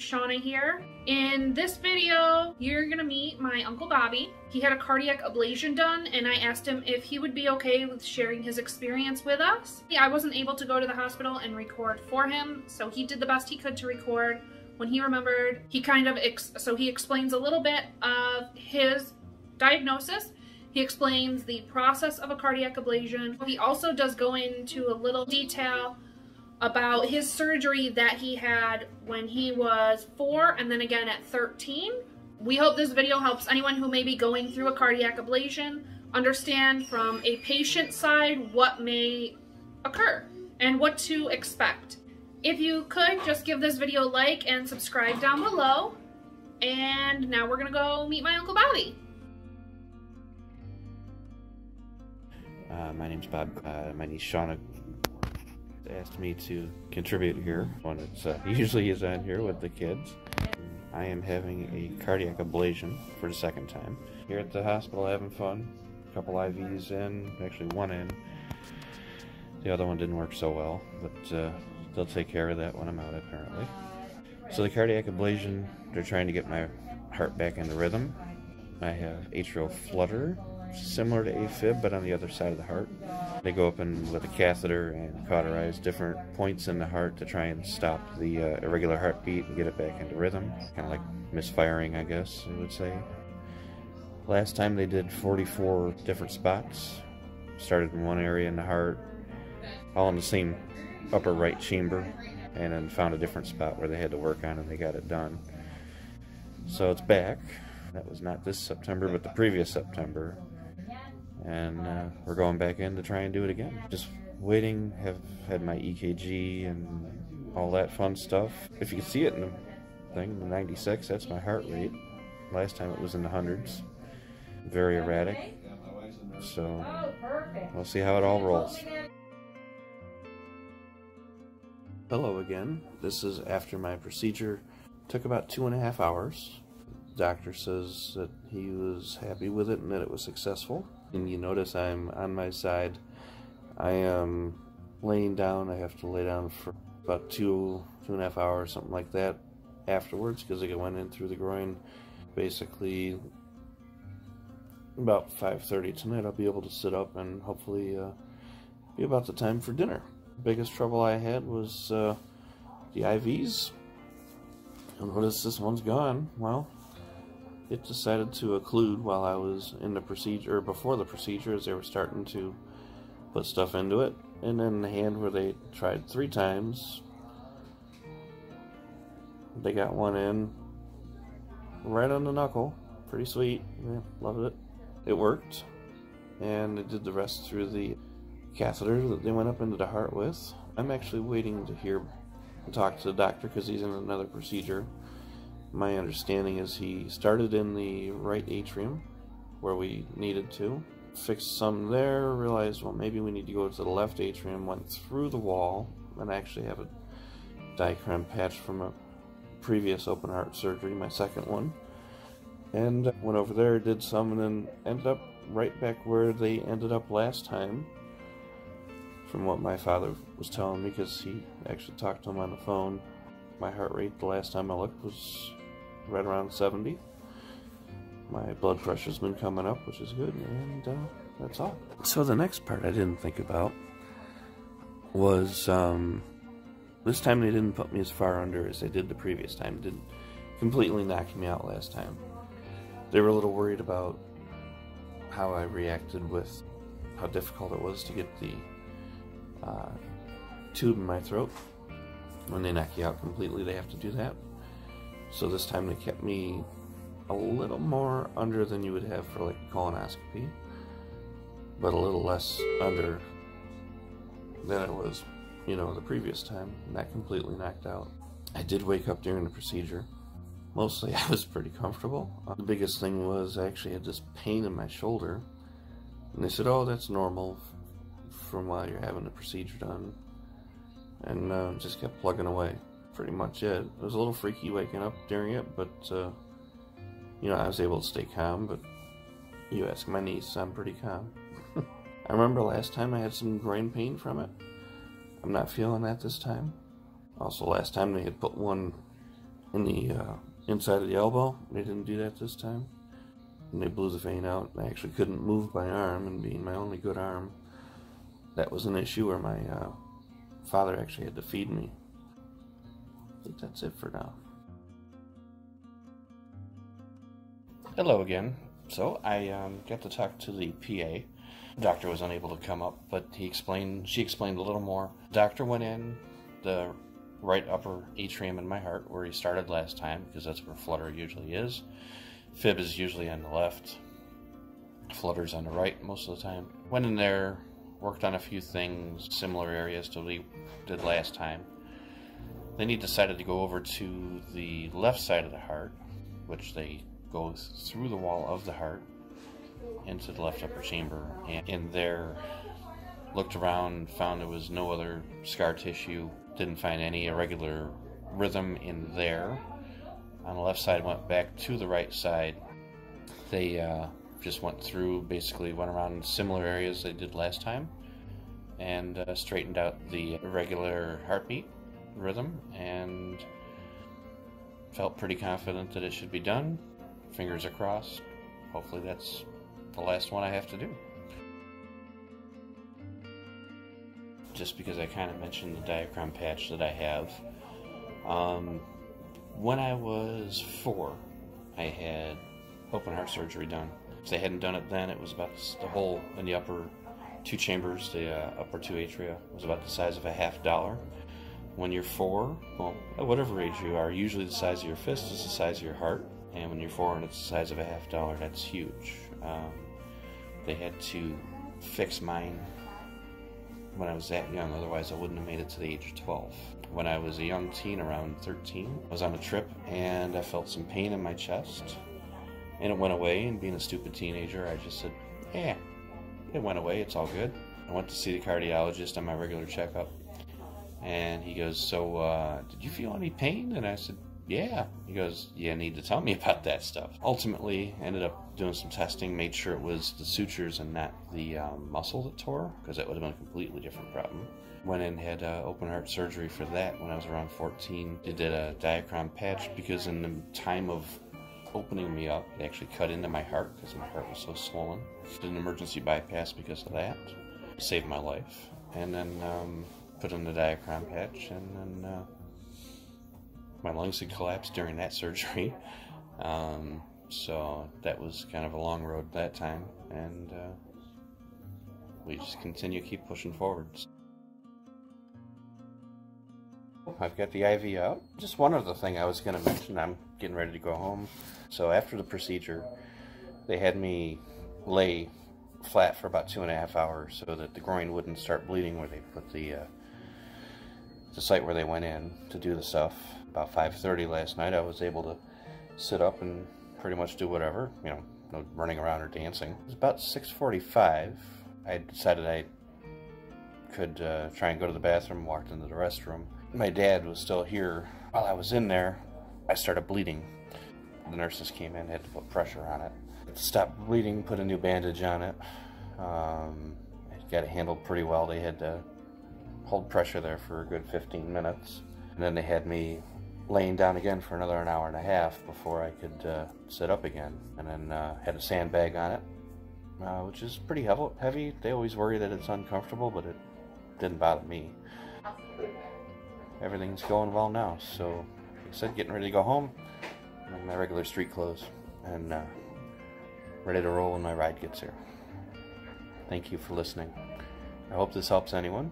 Shauna here. In this video, you're gonna meet my Uncle Bobby. He had a cardiac ablation done and I asked him if he would be okay with sharing his experience with us. I wasn't able to go to the hospital and record for him, so he did the best he could to record. When he remembered, he kind of, so he explains a little bit of his diagnosis he explains the process of a cardiac ablation. He also does go into a little detail about his surgery that he had when he was four and then again at 13. We hope this video helps anyone who may be going through a cardiac ablation understand from a patient side what may occur and what to expect. If you could, just give this video a like and subscribe down below. And now we're gonna go meet my Uncle Bobby. Uh, my name's Bob. Uh, my niece Shauna asked me to contribute here when it's uh, usually is on here with the kids. I am having a cardiac ablation for the second time. Here at the hospital having fun. A couple IVs in, actually one in. The other one didn't work so well, but uh, they'll take care of that when I'm out apparently. So the cardiac ablation, they're trying to get my heart back into rhythm. I have atrial flutter, similar to AFib, but on the other side of the heart. They go up and with a catheter and cauterize different points in the heart to try and stop the uh, irregular heartbeat and get it back into rhythm. Kind of like misfiring, I guess I would say. Last time they did 44 different spots. Started in one area in the heart, all in the same upper right chamber, and then found a different spot where they had to work on and they got it done. So it's back. That was not this September, but the previous September and uh, we're going back in to try and do it again. Just waiting, have had my EKG and all that fun stuff. If you can see it in the thing, the 96, that's my heart rate. Last time it was in the hundreds. Very erratic. So we'll see how it all rolls. Hello again. This is after my procedure. Took about two and a half hours. Doctor says that he was happy with it and that it was successful and you notice I'm on my side. I am laying down. I have to lay down for about two, two and a half hours, something like that, afterwards because it went in through the groin. Basically, about 5:30 tonight, I'll be able to sit up and hopefully uh, be about the time for dinner. biggest trouble I had was uh, the IVs. You'll notice this one's gone. Well, it decided to occlude while I was in the procedure, or before the procedure, as they were starting to put stuff into it. And then the hand where they tried three times, they got one in right on the knuckle. Pretty sweet. Yeah, loved it. It worked. And it did the rest through the catheter that they went up into the heart with. I'm actually waiting to hear talk to the doctor because he's in another procedure my understanding is he started in the right atrium where we needed to, fixed some there, realized, well, maybe we need to go to the left atrium, went through the wall, and I actually have a diaphragm patch from a previous open heart surgery, my second one, and went over there, did some, and then ended up right back where they ended up last time, from what my father was telling me, because he actually talked to him on the phone. My heart rate the last time I looked was right around 70. My blood pressure's been coming up, which is good, and uh, that's all. So the next part I didn't think about was um, this time they didn't put me as far under as they did the previous time. Didn't completely knock me out last time. They were a little worried about how I reacted with how difficult it was to get the uh, tube in my throat. When they knock you out completely, they have to do that. So this time they kept me a little more under than you would have for like colonoscopy, but a little less under than it was, you know, the previous time. And that completely knocked out. I did wake up during the procedure. Mostly I was pretty comfortable. Uh, the biggest thing was I actually had this pain in my shoulder. And they said, oh, that's normal from while you're having the procedure done. And uh, just kept plugging away pretty much it. It was a little freaky waking up during it, but, uh, you know, I was able to stay calm, but you ask my niece, I'm pretty calm. I remember last time I had some groin pain from it. I'm not feeling that this time. Also, last time they had put one in the uh, inside of the elbow. They didn't do that this time. And they blew the vein out. I actually couldn't move my arm, and being my only good arm, that was an issue where my uh, father actually had to feed me. Think that's it for now. Hello again. So I um, got to talk to the PA. Doctor was unable to come up, but he explained. She explained a little more. Doctor went in the right upper atrium in my heart, where he started last time, because that's where flutter usually is. Fib is usually on the left. Flutter's on the right most of the time. Went in there, worked on a few things, similar areas to what we did last time. Then he decided to go over to the left side of the heart, which they go through the wall of the heart into the left upper chamber. And in there, looked around, found there was no other scar tissue, didn't find any irregular rhythm in there. On the left side, went back to the right side. They uh, just went through, basically went around similar areas they did last time, and uh, straightened out the irregular heartbeat rhythm, and felt pretty confident that it should be done. Fingers are crossed. Hopefully, that's the last one I have to do. just because I kind of mentioned the diaphragm patch that I have. Um, when I was four, I had open heart surgery done. If they hadn't done it then, it was about the hole in the upper two chambers, the uh, upper two atria, was about the size of a half dollar. When you're four, well, at whatever age you are, usually the size of your fist is the size of your heart, and when you're four and it's the size of a half dollar, that's huge. Um, they had to fix mine when I was that young, otherwise I wouldn't have made it to the age of 12. When I was a young teen, around 13, I was on a trip and I felt some pain in my chest. And it went away, and being a stupid teenager, I just said, yeah, it went away, it's all good. I went to see the cardiologist on my regular checkup, and he goes, so, uh, did you feel any pain? And I said, yeah. He goes, you need to tell me about that stuff. Ultimately, ended up doing some testing, made sure it was the sutures and not the um, muscle that tore, because that would have been a completely different problem. Went in had uh, open heart surgery for that when I was around 14. They did a diaphragm patch because in the time of opening me up, it actually cut into my heart because my heart was so swollen. Did an emergency bypass because of that. Saved my life. And then um, put in the diaphragm patch and then uh, my lungs had collapsed during that surgery. Um, so that was kind of a long road that time, and uh, we just continue to keep pushing forwards. I've got the IV out. Just one other thing I was going to mention. I'm getting ready to go home. So after the procedure, they had me lay flat for about two and a half hours so that the groin wouldn't start bleeding where they put the uh, the site where they went in to do the stuff about 5.30 last night, I was able to sit up and pretty much do whatever, you know, no running around or dancing. It was about 6.45. I decided I could uh, try and go to the bathroom, walked into the restroom. My dad was still here. While I was in there, I started bleeding. The nurses came in, had to put pressure on it. it stopped bleeding, put a new bandage on it. Um, got it handled pretty well. They had to hold pressure there for a good 15 minutes. And then they had me laying down again for another an hour and a half before I could uh, sit up again. And then uh, had a sandbag on it, uh, which is pretty heavy. They always worry that it's uncomfortable, but it didn't bother me. Everything's going well now, so like I said, getting ready to go home. In my regular street clothes and uh, ready to roll when my ride gets here. Thank you for listening. I hope this helps anyone.